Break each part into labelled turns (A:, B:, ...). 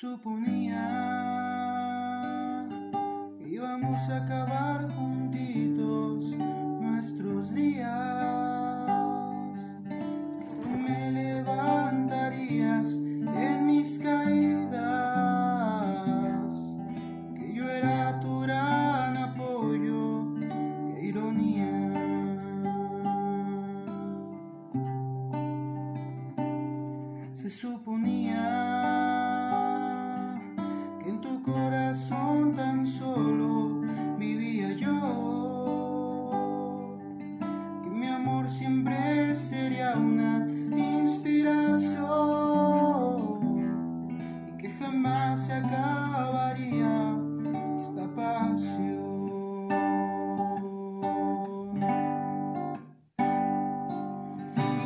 A: suponía que íbamos a acabar juntitos nuestros días. Que Me levantarías en mis caídas, que yo era tu gran apoyo, qué ironía. Se suponía una inspiración y que jamás se acabaría esta pasión.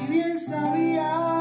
A: Y bien sabía.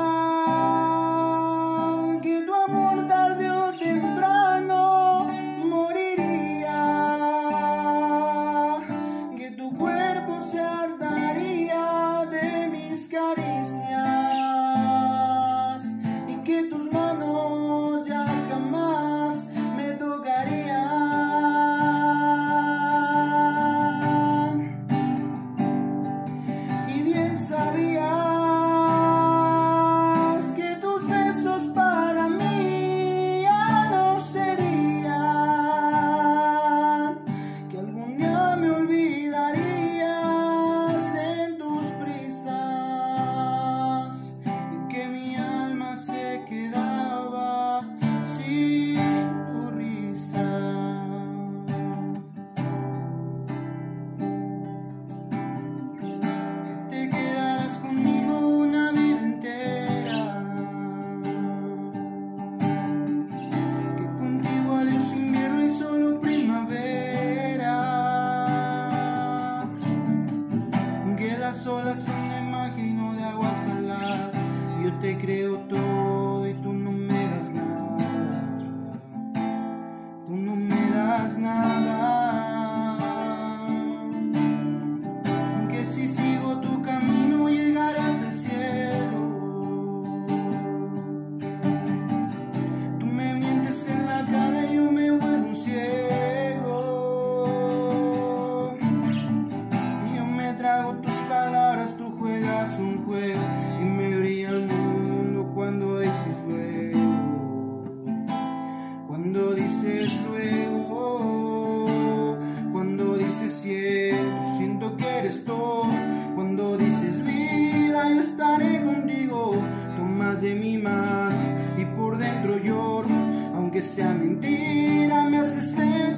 A: de mi mano y por dentro lloro, aunque sea mentira me hace sentir